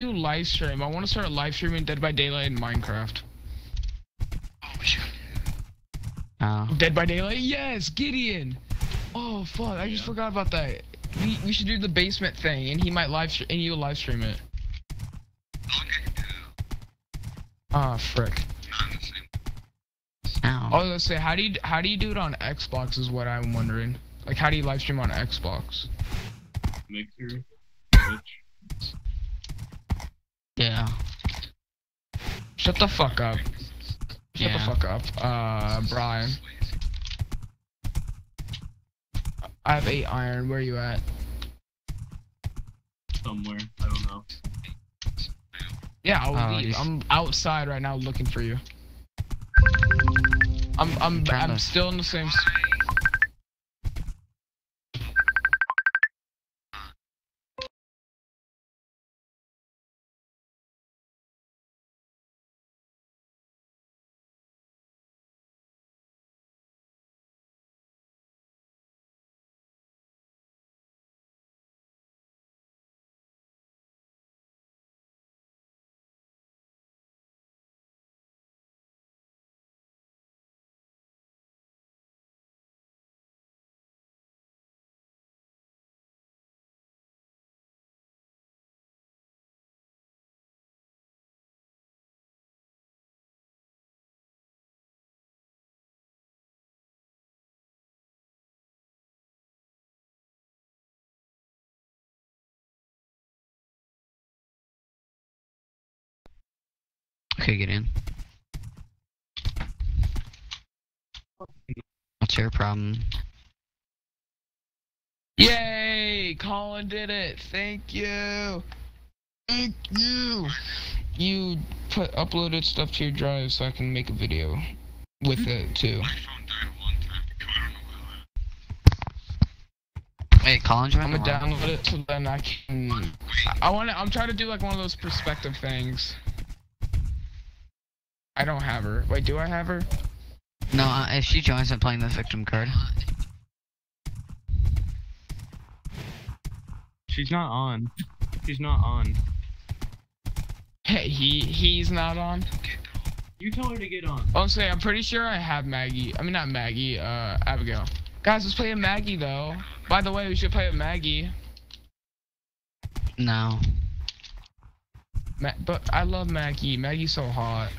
do live stream. I want to start live streaming Dead by Daylight in Minecraft. Oh, we should. Oh. Dead by Daylight? Yes, Gideon. Oh fuck, I just Yeah. forgot about that. We, we should do the basement thing, and he might live and you live stream it. Okay. Ah, frick. Not the same. Ow. Oh, let's say, how do you how do you do it on Xbox? Is what I'm wondering. Like, how do you live stream on Xbox? Mixer. Twitch. Yeah. Shut the fuck up. Shut the fuck up. Uh, Brian. I have eight iron. Where you at? Somewhere. I don't know. Yeah, I'll Oh, leave. he's- I'm outside right now looking for you. I'm I'm trying I'm to- still in the same. Okay, get in. What's your problem? Yay! Colin did it. Thank you. Thank you. You put uploaded stuff to your drive so I can make a video with it too. My phone died one time ago. I don't know why. Wait, Colin joined I'm the gonna room? download it so then I can. I want to. I'm trying to do like one of those perspective things. I don't have her. Wait, do I have her? No, uh, if she joins, I'm playing the victim card. She's not on. She's not on. Hey, he he's not on. You tell her to get on. Oh, say I'm pretty sure I have Maggie. I mean not Maggie. Uh, Abigail. Guys, let's play a Maggie though. By the way, we should play a Maggie. No. Ma- but I love Maggie. Maggie's so hot.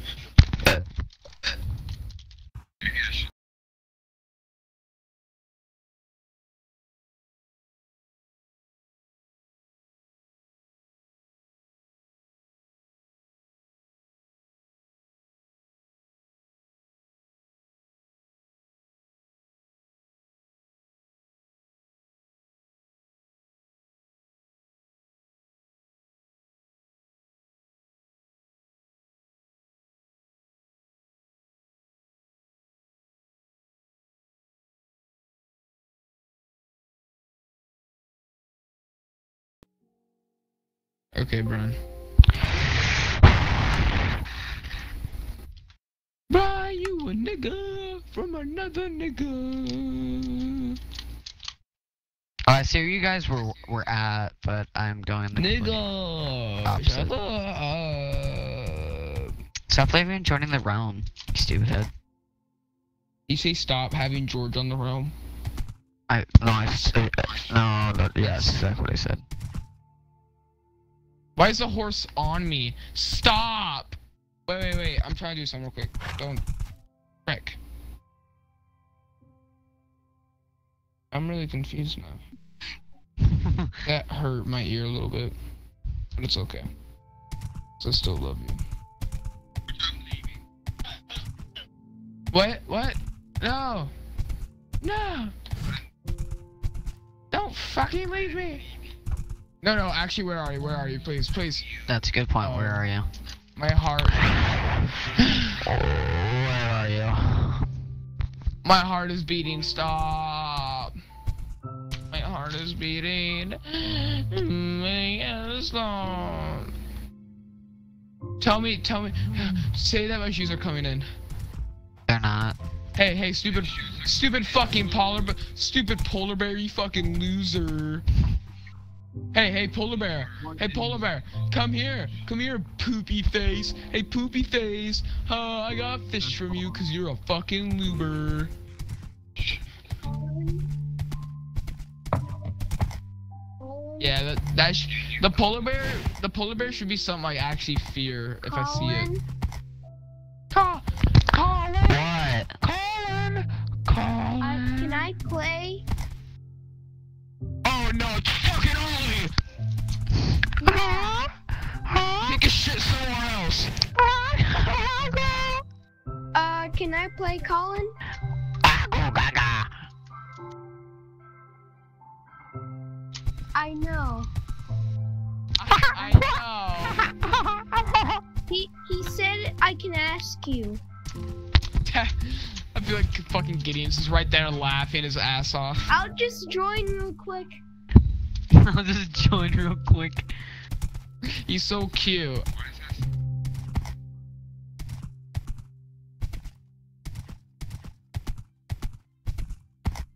Okay, Brian. Brian, you a nigga from another nigga. Oh, I see where you guys were were at, but I'm going in the Nigga. Opposite. Shut up. Stop leaving joining the realm, you stupid head. You say stop having George on the realm. I no, I s- uh, no, that, yeah, that's exactly what I said. Why is the horse on me? Stop! Wait, wait, wait. I'm trying to do something real quick. Don't. Frick. I'm really confused now. That hurt my ear a little bit. But it's okay. So I still love you. What? What? No! No! Don't fucking leave me! No, no, actually, where are you? Where are you? Please, please. That's a good point. Um, where Oh. are you? My heart. Where are you? My heart is beating. Stop. My heart is beating. Stop. Tell me, tell me. Say that my shoes are coming in. They're not. Hey, hey, stupid, stupid fucking polar, stupid polar bear, you fucking loser. Hey, hey, polar bear. Hey, polar bear. Come here. Come here, poopy face. Hey, poopy face. Uh, I got fish from you because you're a fucking loober. Yeah, that, that sh- the polar bear, the polar bear should be something I actually fear if I see it. Colin, Call, Colin, What? Colin, uh, can I play? Oh no, it's fucking Ollie! Take a shit somewhere else. Uh, can I play Colin? I know. I, I He he said I can ask you. I feel like fucking Gideon's just right there laughing his ass off. I'll just join real quick. I'll just join real quick. He's so cute.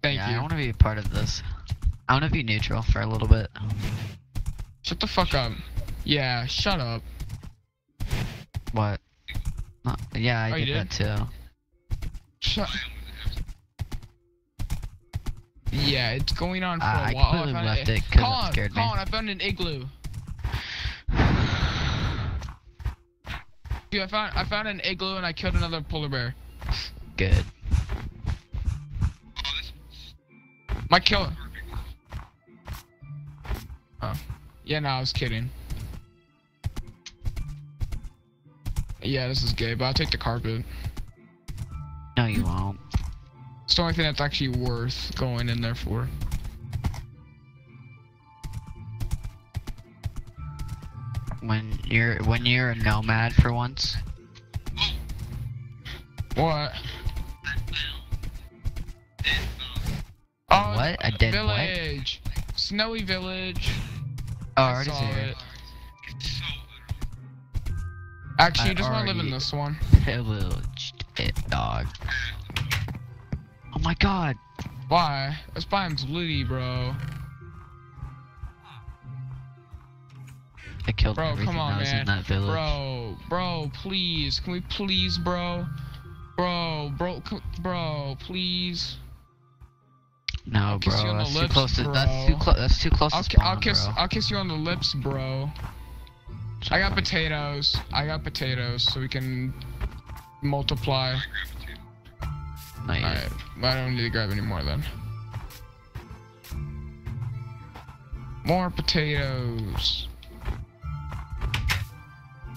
Thank yeah, you. I want to be a part of this. I want to be neutral for a little bit. Shut the fuck up. Yeah, shut up. What? Uh, yeah, I Oh, you did that too. Shut. Yeah, it's going on for a while. completely found left it 'cause it Colin, scared me. Colin, I found an igloo. Dude, I found I found an igloo and I killed another polar bear. Good. My kill. Oh, yeah, no, I was kidding. Yeah, this is gay, but I'll take the carpet. No, you won't. It's the only thing that's actually worth going in there for. When you're when you're a nomad for once. What? Oh, What? A dead what? village. Snowy village. Oh, I already saw it. it. Actually, I you just want to live in this one. Pillaged it, dog. Oh my god. Why? This biome's litty, bro. I killed Bro, everything come on, that was man. in that village. Bro, bro, please. Can we please, bro? Bro, bro, bro, please. No, bro, that's too close to that's too close. That's too close I'll, to spawn, I'll kiss, bro. I'll kiss you on the lips, bro. I got potatoes. I got potatoes, so we can multiply. No, you- Alright, I don't need to grab any more then. More potatoes.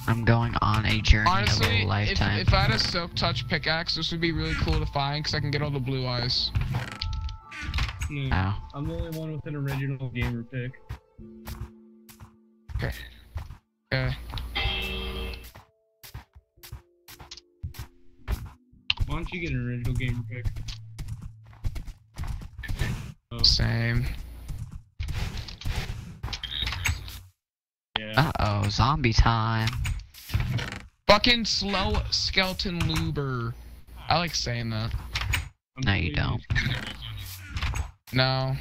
I'm going on a journey Honestly, of a if, lifetime. if I had a silk touch pickaxe, this would be really cool to find because I can get all the blue ice. No, Ow. I'm the only one with an original gamer pick. Okay. Okay. Why don't you get an original gamer pick? Oh, Same. yeah. Uh oh, zombie time. Fucking slow skeleton luber. I like saying that. I'm No, you don't. No.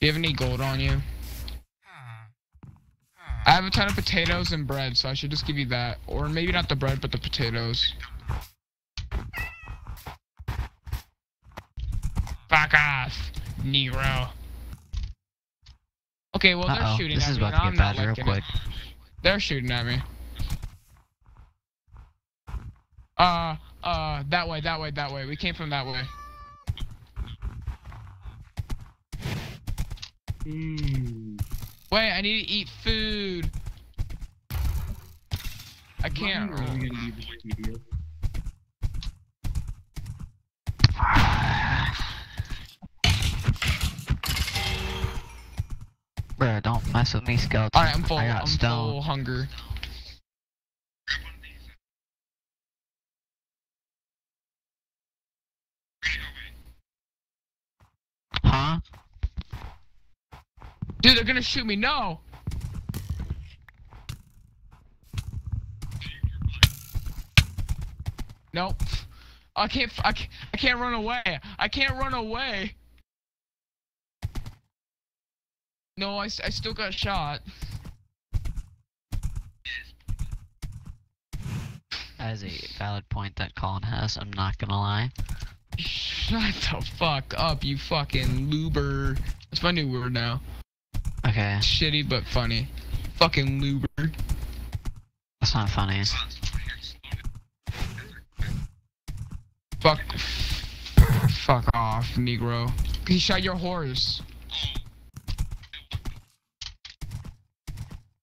Do you have any gold on you? I have a ton of potatoes and bread, so I should just give you that. Or maybe not the bread, but the potatoes. Fuck off, Negro. Okay, well, they're Uh oh, shooting this at is me, about to I'm get not bad real quick. it. They're shooting at me. Uh, uh, that way, that way, that way. We came from that way. Hmm. Wait, I need to eat food. I can't. I'm gonna need this video. Bro, don't mess with me, skeleton. All right, I'm full. I got I'm stone. full hunger. Huh? Dude, they're gonna shoot me. No. Nope. I can't. I can't, I can't run away. I can't run away. No, I, I still got shot. That is a valid point that Colin has. I'm not gonna lie. Shut the fuck up, you fucking luber. That's my new word now. Okay, Shitty but funny. Fucking loober. that's not funny. Fuck. Fuck off, Negro. He shot your horse.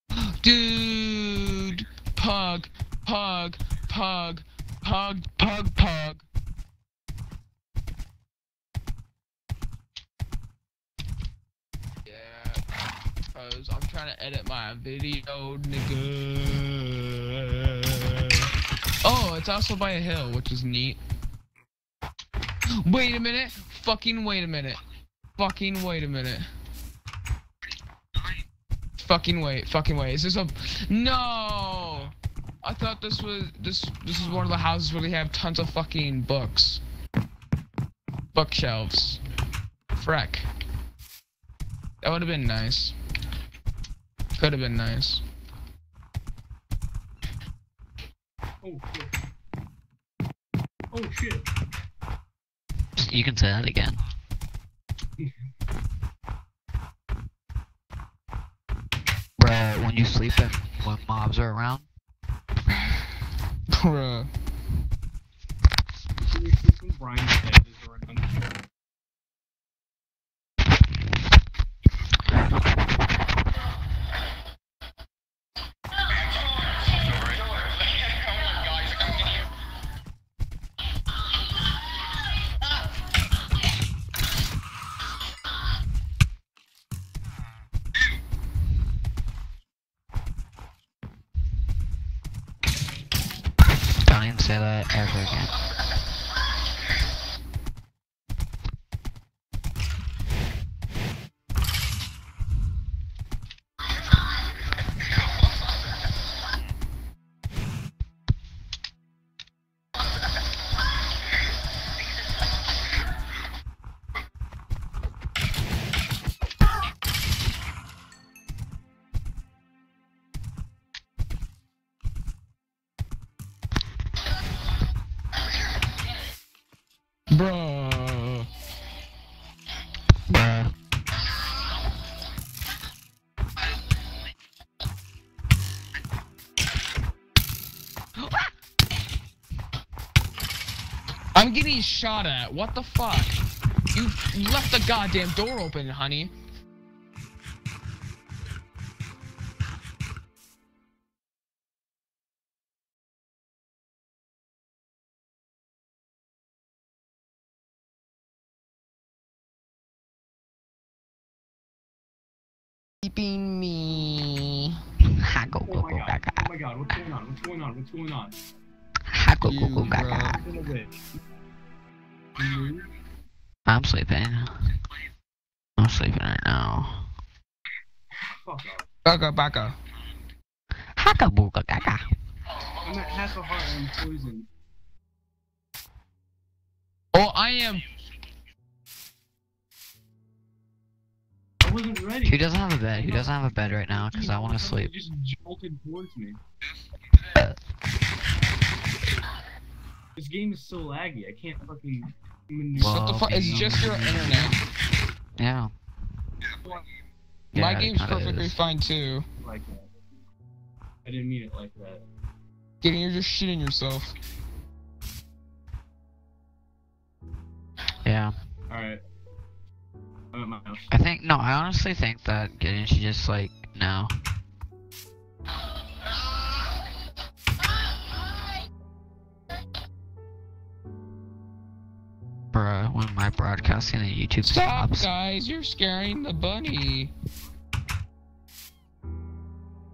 Dude! Pug, pug, pug, pug, pug, pug. I'm trying to edit my video, nigga. Oh, it's also by a hill, which is neat. Wait a minute. Fucking wait a minute. Fucking wait a minute. Fucking wait. Fucking wait. Is this a No. I thought this was this this is one of the houses where they have tons of fucking books. Bookshelves. Freck. That would have been nice. Could have been nice. Oh shit. Oh shit. You can say that again. Bruh, when you sleep and when mobs are around, Bruh. Seriously, when Brian's head is around. Ever again. I'm getting shot at. What the fuck? You you left the goddamn door open, honey. Keeping me. Ha go Oh go my go god. Oh my god. What's going on? What's going on? What's going on? Ha go go go You, gaga. I'm sleeping. I'm sleeping right now. Fuck off. Baka baka. Haka booga gaga. I'm at half a heart and I'm poisoned. Oh, I am. I wasn't ready. Who doesn't have a bed? Who doesn't have a bed right now? Cause I want to Somebody sleep. just jolted towards me. Uh. This game is so laggy. I can't fucking maneuver. Well, What the fuck? It's just your internet. Yeah. My Yeah, it game's perfectly is. fine too. like that. I didn't mean it like that. Getting you're just shitting yourself. Yeah. Alright. I'm at my house. I think no. I honestly think that Gideon should just like no. Bruh, when my broadcasting and YouTube Stop, stops. guys! You're scaring the bunny.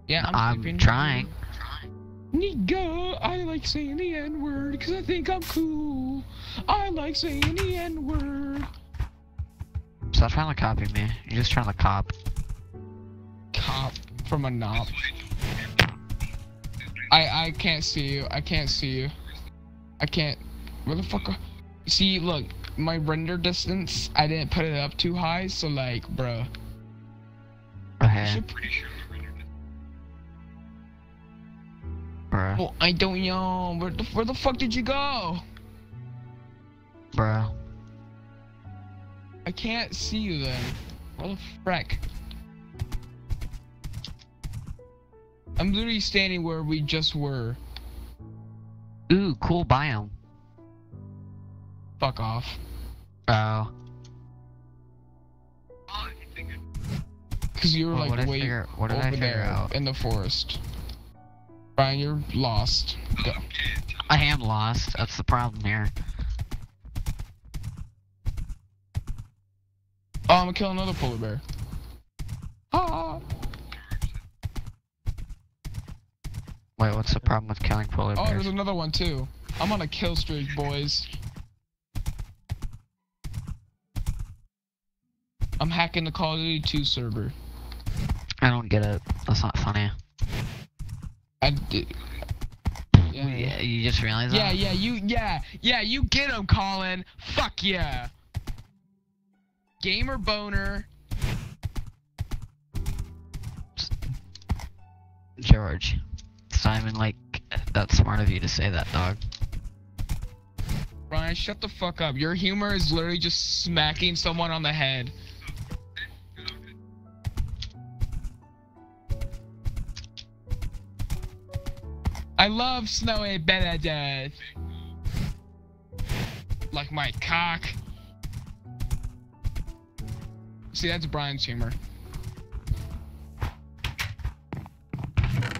Yeah, I'm, I'm trying. Nigga, I like saying the N word because I think I'm cool. I like saying the N word. Stop trying to copy me. You're just trying to cop. Cop from a knob. I I can't see you. I can't see you. I can't. Where the fuck? Are... See, look, my render distance. I didn't put it up too high, so like, bruh. Okay, should- Pretty sure the render did. bruh, Oh, I don't know. Where the where the fuck did you go? bruh. I can't see you then. What the frick? I'm literally standing where we just were. Ooh, cool biome. Fuck off. Oh, Oh, you think it Cause you were Well, like way figure- what over there out? in the forest. Brian, you're lost. Go. I am lost. That's the problem here. Oh, I'm gonna kill another polar bear. Ah. Wait, what's the problem with killing polar bears? Oh, there's another one too. I'm on a kill streak, boys. I'm hacking the Call of Duty 2 server. I don't get it. That's not funny. I did. Yeah. Yeah, you just realized Yeah, that? yeah, you, yeah, yeah, you get him, Colin. Fuck yeah. Gamer boner. George. It's not even like that smart of you to say that, dog. Ryan, shut the fuck up. Your humor is literally just smacking someone on the head. I love snowy Benedict. Like my cock. See, that's Brian's humor.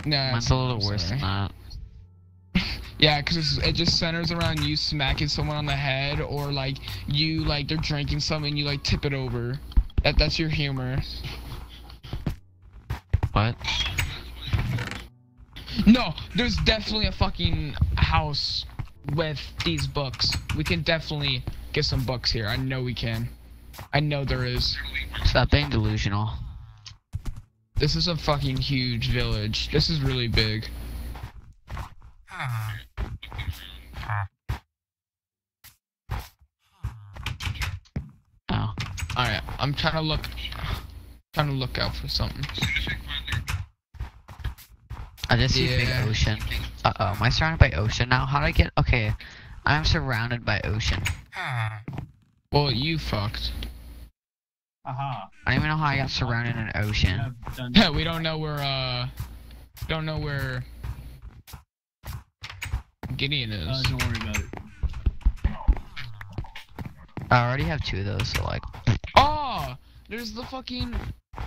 No, Mine's a little worse than that. Yeah, because it just centers around you smacking someone on the head, or like you like they're drinking something, and you like tip it over. That that's your humor. What? No, there's definitely a fucking house with these books. We can definitely get some books here. I know we can. I know there is. Stop being delusional. This is a fucking huge village. This is really big. Oh. All right, I'm trying to look, trying to look out for something. As soon as I find their just see big ocean. Uh oh, am I surrounded by ocean now? How would I get? Okay, I'm surrounded by ocean. Well, you fucked. Aha. I don't even know how I got surrounded in ocean. Yeah, we don't know where. uh Don't know where. Gideon is. uh, don't worry about it. I already have two of those, so like, Oh, there's the fucking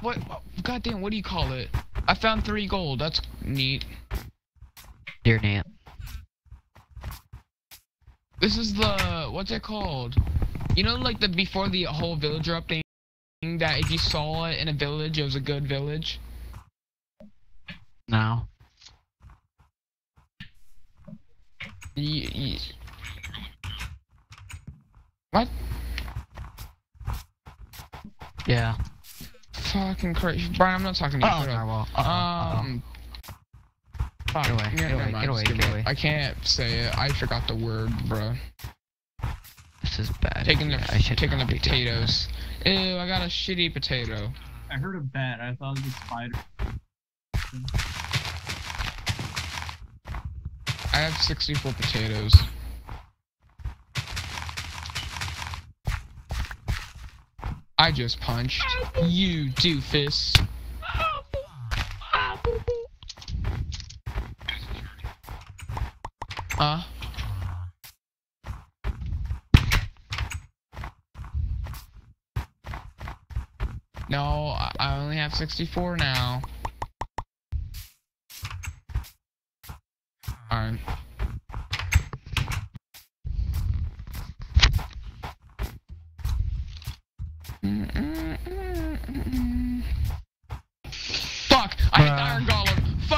what? Goddamn, what do you call it? I found three gold. That's neat. dear Nate. This is the what's it called? You know, like the before the whole villager update thing that if you saw it in a village, it was a good village. No. Y- y- what? Yeah. Fucking crazy, Brian. I'm not talking to you. Oh, shut up. narwhal. Uh-oh, uh-oh. Um. Get away, yeah, get away, get away, get away. I can't say it. I forgot the word, bro. This is bad. Taking the Yeah, I should taking the not be doing potatoes. Ew, I got a shitty potato. I heard a bat. I thought it was a spider. I have 64 potatoes. I just punched. You doofus. Huh? No, I- I only have 64 now.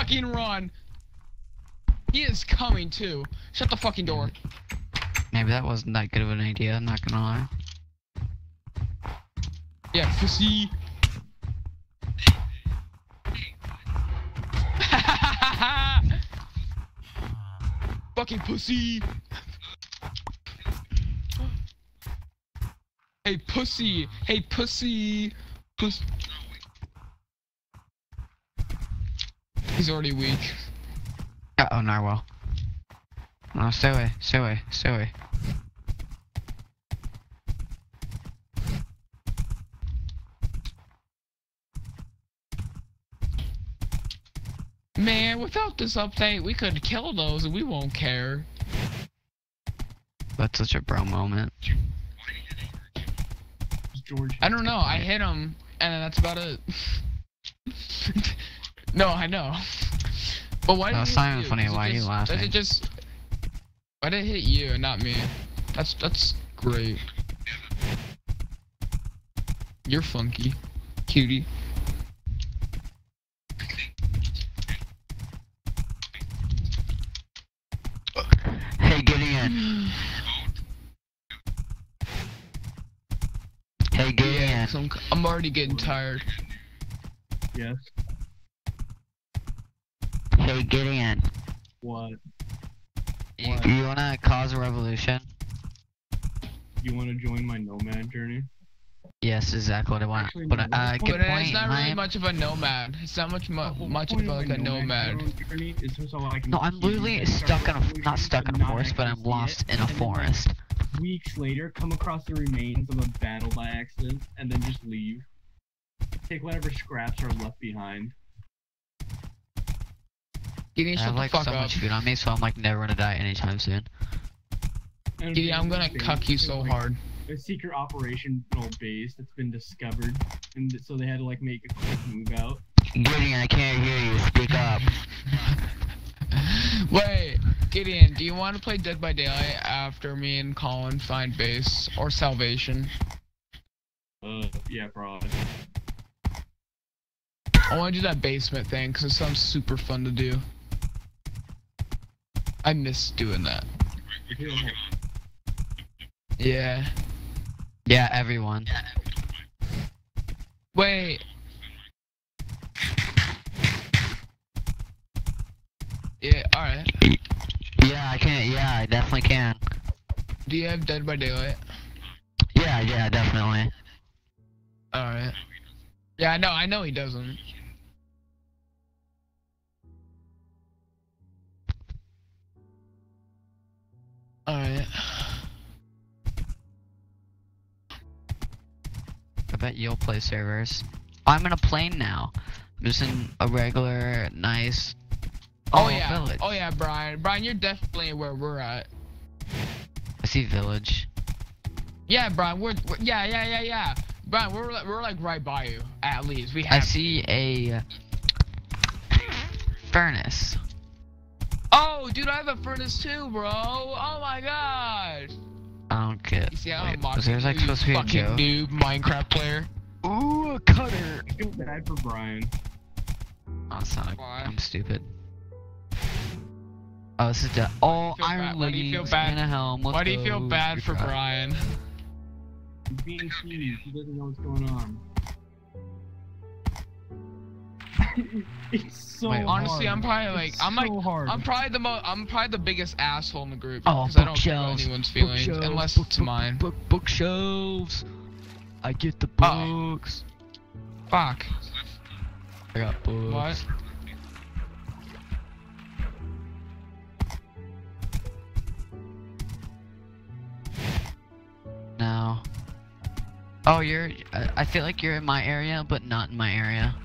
fucking run. He is coming too. Shut the fucking door. Maybe that wasn't that good of an idea, I'm not gonna lie. Yeah, pussy. fucking pussy. hey pussy. Hey pussy. Pussy. He's already weak. Uh oh, narwhal. No, stay away, stay away, stay away. Man, without this update, we could kill those and we won't care. That's such a bro moment. George. I don't know. I hit him, and that's about it. no, I know. But why? No, did it it's not hit even funny. Why are you just- Does laughing? it just? Why did it hit you and not me? That's that's great. You're funky, cutie. Hey, Gideon. Hey, Yeah, I'm, I'm already getting tired. Yes. Hey, Gideon. What? You, What? you wanna cause a revolution? You want to join my nomad journey? Yes, exactly what I want. Actually, But no, uh, let's good But point. it's not really Lime. much of a nomad. It's not much mu- The much point of like a nomad. journey is so I can No, I'm literally stuck in a not stuck in a forest, but I'm lost it, in a and then, forest. weeks later, come across the remains of a battle by accident, and then just leave. Take whatever scraps are left behind. Gideon, I shut have the like fuck so up. much food on me, so I'm like never gonna die anytime soon. And Gideon, I'm gonna cuck you so like, hard. A secret operational base that's been discovered, and so they had to like make a quick move out. Gideon, I can't hear you. Speak up. Wait, Gideon, do you want to play Dead by Daylight after me and Colin find base or Salvation? Uh, yeah, probably. I want to do that basement thing because it sounds super fun to do. I miss doing that. Yeah. Yeah, everyone. Wait. Yeah, alright. Yeah, I can't. Yeah, I definitely can. Do you have Dead by Daylight? Yeah, yeah, definitely. Alright. Yeah, I know, I know he doesn't. Alright. I bet you'll play servers. Oh, I'm in a plane now. I'm just in a regular, nice. Oh, Oh, yeah. village. Oh yeah, Brian. Brian, you're definitely where we're at. I see village. Yeah, Brian, we're, we're yeah, yeah, yeah, yeah. Brian, we're we're like right by you. At least we have. I see a furnace. Oh, dude, I have a furnace too, bro. Oh my god. I don't get. You see how Wait, I'm mocking was there like supposed to be a fucking joke? noob Minecraft player? Ooh, a cutter. I feel bad for Brian. Oh, it's not. Why? I'm stupid. Oh, this is the. Oh, feel iron bad- why do you feel bad- and a helm. Let's Why do you feel go. bad Good for try. Brian? He's being teased. He doesn't know what's going on. it's so Wait, Honestly, hard. I'm probably like It's I'm like hard. I'm probably the mo I'm probably the biggest asshole in the group Oh, because I don't care about anyone's feelings Bookshelves, unless book- it's book- mine. Book, bookshelves. I get the Oh. books. Fuck. I got books. What? No. Oh, you're. I, I feel like you're in my area, but not in my area.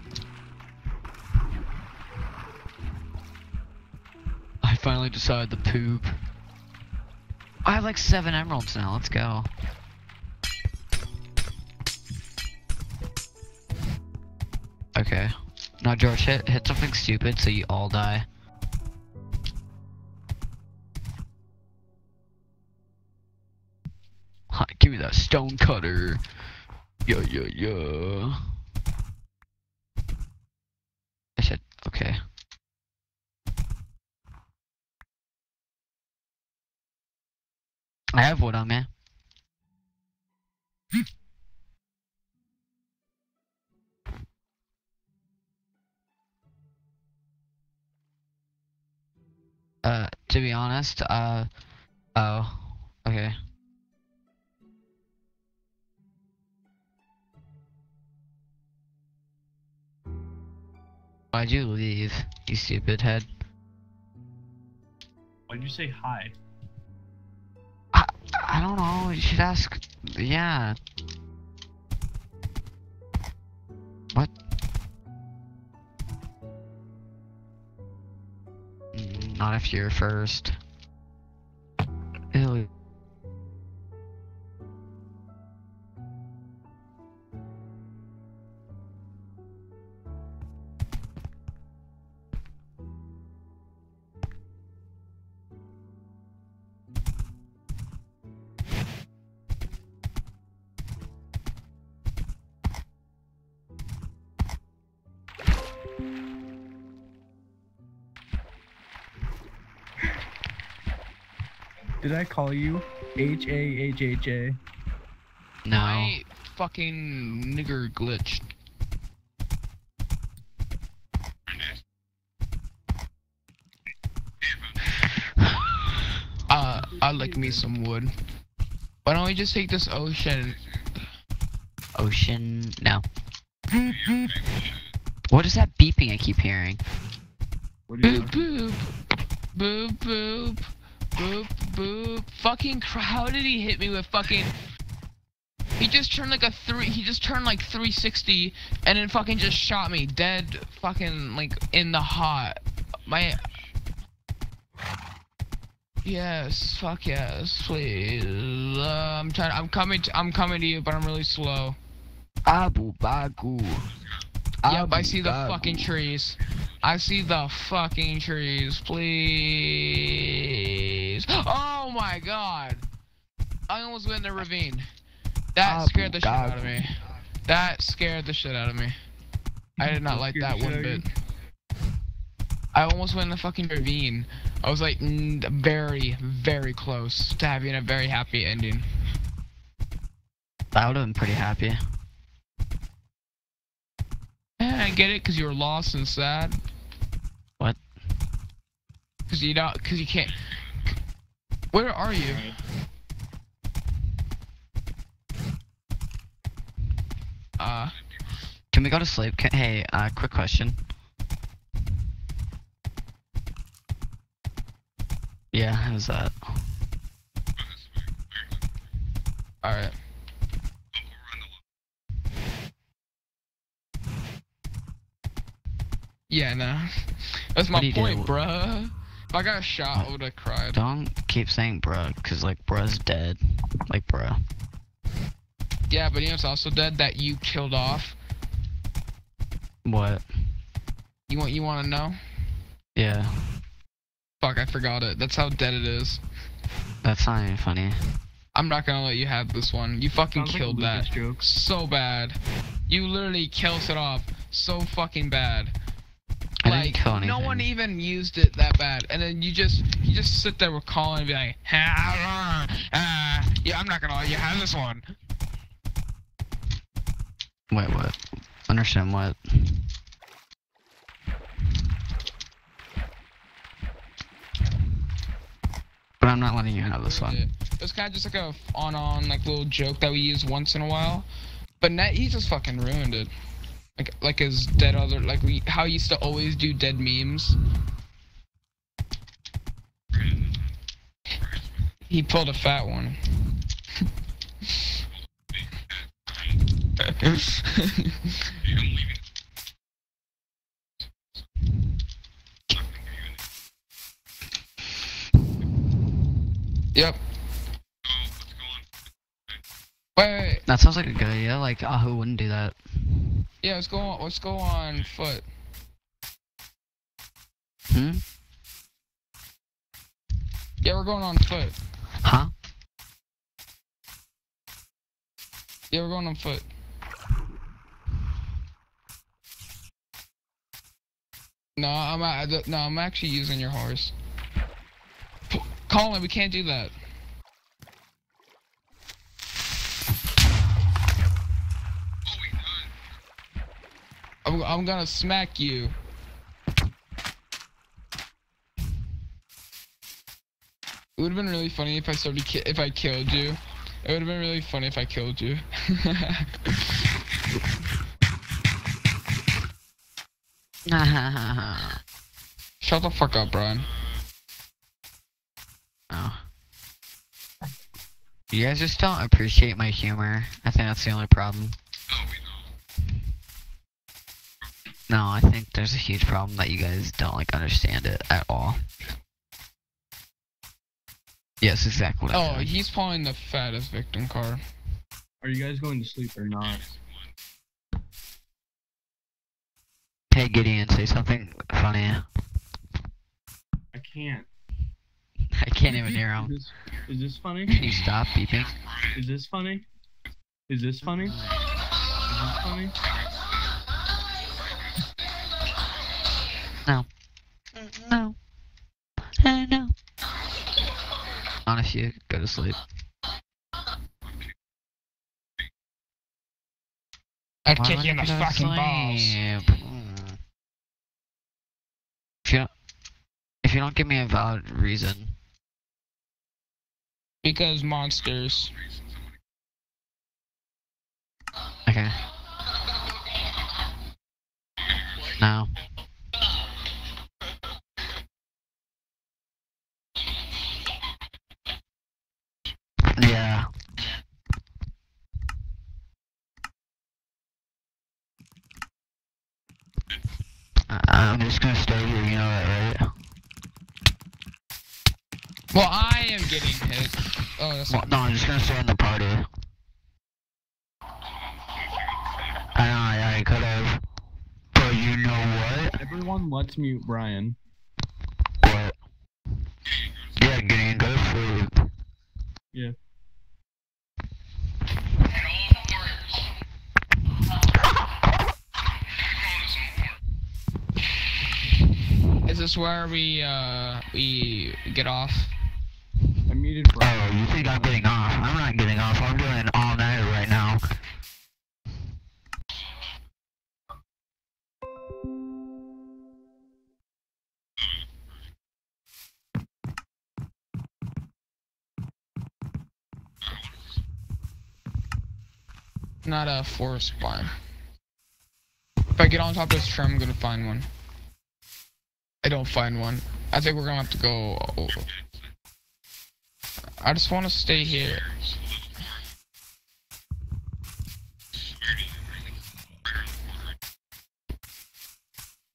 Finally decided to poop. I have like seven emeralds now. Let's go. Okay. Now, George, hit hit something stupid so you all die. Give me that stone cutter. Yeah, yeah, yeah. I said, okay. I have one, man. Uh, to be honest, uh, oh, okay. Why'd you leave, you stupid head? Why'd you say hi? I don't know. You should ask. Yeah. What? Not if you're first. Did I call you H A H H A? No. My fucking nigger glitched. Uh, I like me some wood. Why don't we just take this ocean? Ocean. No. What is that beeping I keep hearing? What do you Boop boop. Boop boop. Boop boop. Fucking cr- how did he hit me with fucking He just turned like a three he just turned like 360 and then fucking just shot me dead fucking like in the hot. My Yes, fuck yes, please. Uh, I'm trying I'm coming to, I'm coming to you, but I'm really slow. Abu Bagu. Yep, I see the fucking trees. I see the fucking trees, please. Oh my god. I almost went in the ravine. That Abu scared the shit out of me. That scared the shit out of me. I did not like that one bit. I almost went in the fucking ravine. I was like very, very close to having a very happy ending. I would have been pretty happy. Eh, I get it, cause you were lost and sad. What? Cause you don't, cause you can't. Where are you? Uh, Can we go to sleep? Can, hey, uh, quick question. Yeah, how's that? alright. Yeah, no. That's my What do point, bruh. If I got shot, I would have cried. Don't keep saying bruh, cause like bruh's dead. Like bruh. Yeah, but you know it's also dead that you killed off. What? You want you want to know? Yeah, Fuck, I forgot it. That's how dead it is. that's not even funny. I'm not gonna let you have this one. You fucking Sounds like killed Lucas that. joke. So bad. You literally killed it off so fucking bad. I like didn't kill anything. no one even used it that bad, and then you just you just sit there with Colin and be like, ah, ah, yeah, I'm not gonna let you have this one. Wait, what? Understand what? But I'm not letting you have this one. It was kind of just like a on-on like little joke that we use once in a while, but Net he just fucking ruined it. Like like his dead other like we how used to always do dead memes. He pulled a fat one. Yep. Oh, let's go on. Wait, wait. That sounds like a good idea. Like, Ahu wouldn't do that? Yeah, let's go on. Let's go on foot. Hmm? Yeah, we're going on foot. Huh? Yeah, we're going on foot. No, I'm no, I'm actually using your horse. P- Colin, we can't do that. Oh, wait, uh, I'm, I'm gonna smack you. It would have been really funny if I started ki- if I killed you. It would have been really funny if I killed you. oh. Shut the fuck up, Brian. Oh. You guys just don't appreciate my humor. I think that's the only problem. No, we know. No, I think there's a huge problem that you guys don't like understand it at all. Yes, exactly. What I'm Oh, he's pulling the fattest victim card. Are you guys going to sleep or not? Hey Gideon, say something funny. I can't. I can't even hear him. Is this, is this funny? Can you stop beeping? Is this funny? Is this funny? Is this funny? No. No. Uh, no. Honest, you go to sleep. I'd Why kick you in I the go to fucking balls. sleep? Mm. If you don't, if you don't give me a valid reason, Because monsters. okay. No. I'm just gonna stay here, you know that, right? Well, I am getting hit. Oh, that's Well, not no, I'm just gonna stay in the party. I know, I, I could have. But you know what? Everyone, let's mute Brian. What? Yeah, Gideon go to sleep. Yeah. This where we uh we get off? I muted Brian. Oh, you think I'm getting off? I'm not getting off. I'm doing an all nighter right now. Not a forest climb. If I get on top of this tree, I'm gonna find one. I don't find one. I think we're gonna have to go. I just want to stay here.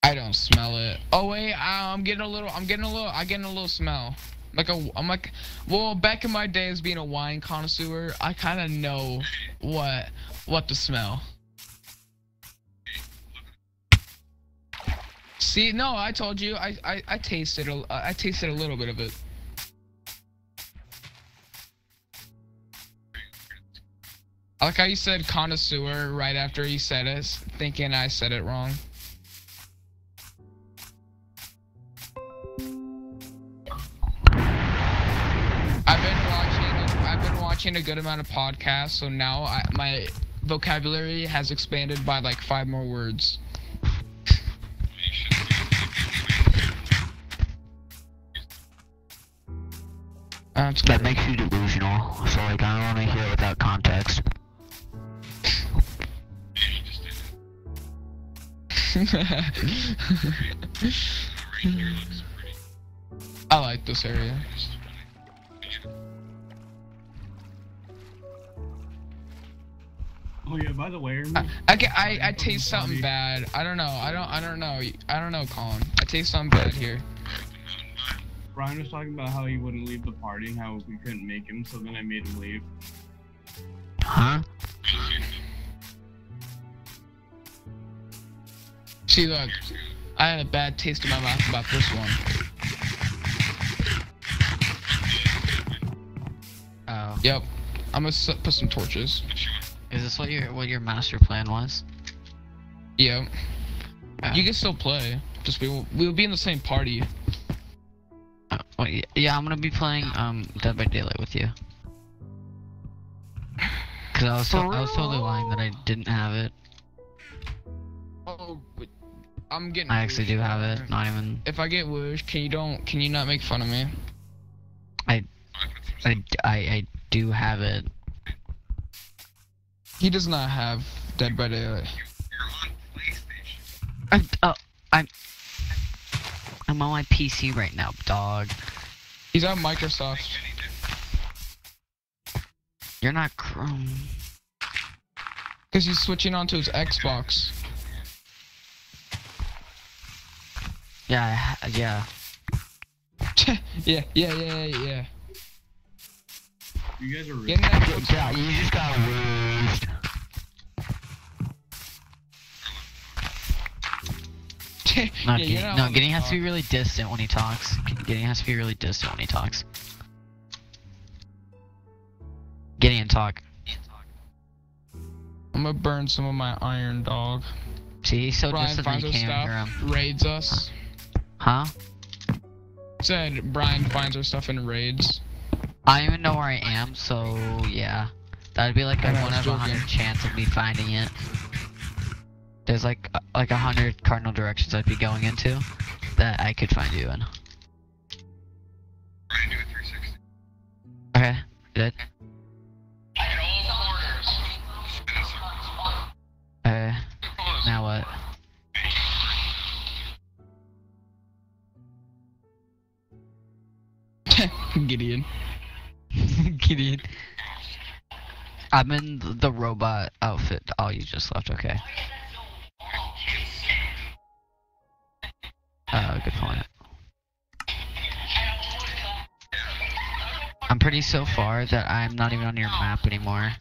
I don't smell it. Oh wait, I'm getting a little. I'm getting a little. I'm getting a little smell. Like a. I'm like. Well, back in my day as being a wine connoisseur, I kind of know what what to smell. See, no, I told you. I I, I tasted a uh, I tasted a little bit of it. I like how you said connoisseur right after you said it, thinking I said it wrong. I've been watching. I've been watching a good amount of podcasts, so now I, my vocabulary has expanded by like five more words. That's That great. makes you delusional. So like, I don't want to hear it without context. I like this area. Oh yeah, by the way, I, I, I, I taste something bad. I don't know. I don't. I don't know. I don't know, Colin. I taste something bad here. Brian was talking about how he wouldn't leave the party, how we couldn't make him, so then I made him leave. Huh? See, look. I had a bad taste in my mouth about this one. Oh. Yep. I'm gonna put some torches. Is this what your what your master plan was? Yep. Yeah. You can still play. Just we will, we'll be in the same party. Uh, yeah, I'm gonna be playing um Dead by Daylight with you. Cause I was to- I was totally lying that I didn't have it. Oh, but I'm getting. I actually do have it. Not even. If I get whoosh, can you don't? Can you not make fun of me? I I, I I do have it. He does not have Dead by Daylight. You're on PlayStation. I'm oh I'm I'm on my PC right now, dog. He's on Microsoft. You're not Chrome. Because he's switching onto his Xbox. Yeah, yeah. yeah, yeah, yeah, yeah, yeah. You guys are really that good Yeah, you just got roofed. No, yeah, Gideon, no, Gideon has to be really distant when he talks. Gideon has to be really distant when he talks. Getting Gideon, talk. I'm gonna burn some of my iron, dog. See, he's so Brian distant that finds you our can't hear stuff, him. raids us. Huh? Said Brian finds our stuff and raids. I don't even know where I am, so yeah. That'd be like a one was of a hundred chance of me finding it. There's like a- like a hundred cardinal directions I'd be going into that I could find you in. We're gonna do a 360. Okay, good. Get all corners. Spin in circles. Okay, Close. now what? Gideon. Gideon. I'm in the robot outfit. Oh, you just left. Okay. Uh, good point. I'm pretty so far that I'm not even on your map anymore.